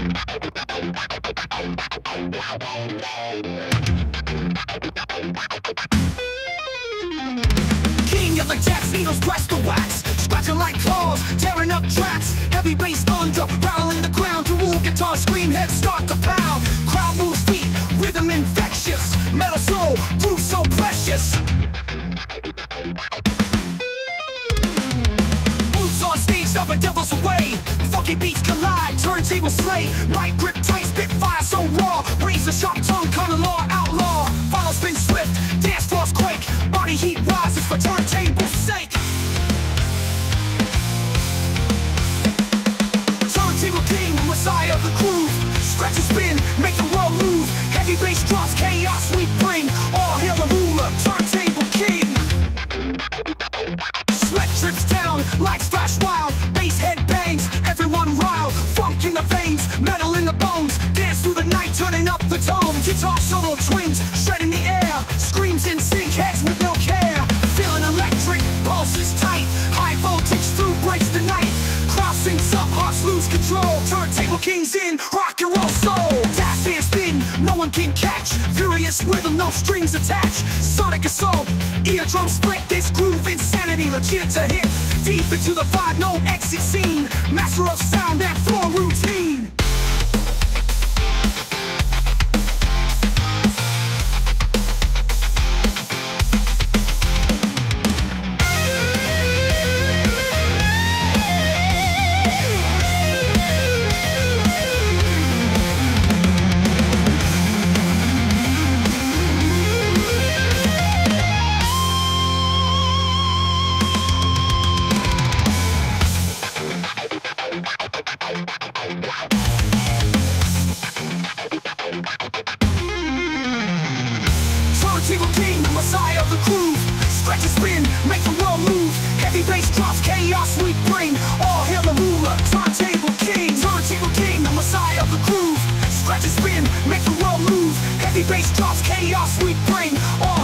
King of the jacks, needles press the wax. Scratching like claws, tearing up tracks. Heavy bass thunder, rattling the ground. Dual guitar scream, heads start to pound. Crowd moves feet, rhythm infectious. Metal soul, groove so precious. Moves on stage, stubborn devils away Funky beats collide, turntable slay. Right grip, tight spit, fire so raw. Razor sharp tongue, common law, outlaw. Follow spin swift, dance floors quake Body heat rises for turntable's metal in the bones. Dance through the night, turning up the tone. Guitar solo twins, shredding the air. Screams in sync, heads with no care. Feeling electric, pulses tight. High voltage through breaks the night. Crossing up, hearts lose control. Turntable kings in, rock and roll soul. Dash and spin, no one can catch. Furious rhythm, no strings attached. Sonic assault, eardrum split. This groove insanity, legit to hit. Deep into the five, no exit scene. Master of sound and floor routine Turntable king, the messiah of the groove. Stretch and spin, make the world move. Heavy bass drops, chaos we bring. All hail the turntable king. Turntable king, the messiah of the groove. Stretch and spin, make the world move. Heavy bass drops, chaos we bring. All